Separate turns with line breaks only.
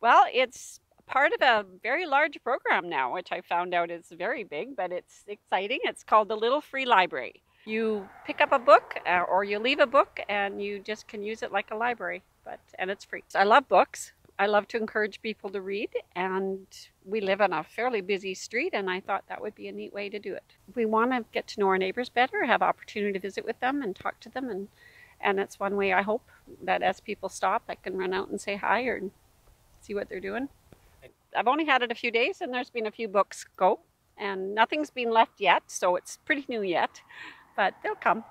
Well, it's part of a very large program now, which I found out is very big, but it's exciting. It's called the Little Free Library. You pick up a book uh, or you leave a book and you just can use it like a library, but and it's free. I love books. I love to encourage people to read, and we live on a fairly busy street, and I thought that would be a neat way to do it. We want to get to know our neighbors better, have opportunity to visit with them and talk to them, and and it's one way I hope that as people stop, I can run out and say hi or see what they're doing. I've only had it a few days, and there's been a few books go, and nothing's been left yet, so it's pretty new yet, but they'll come.